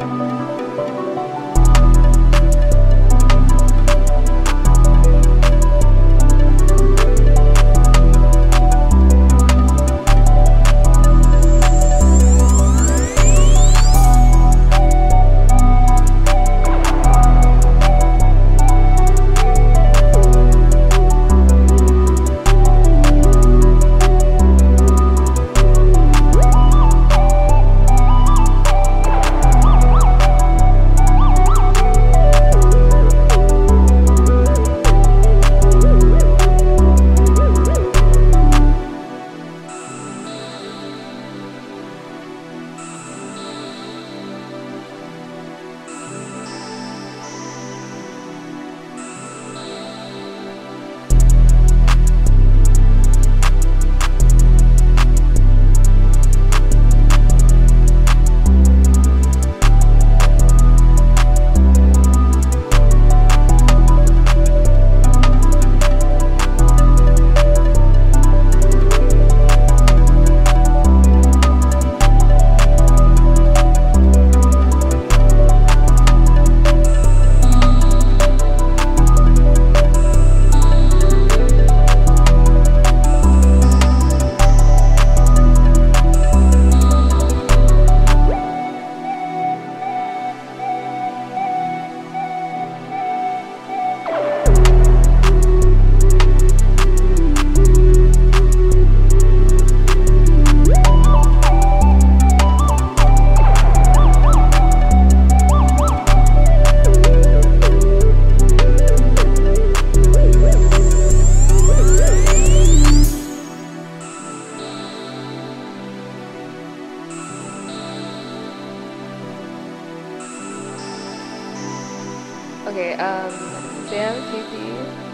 Música Okay, um, Sam, TP,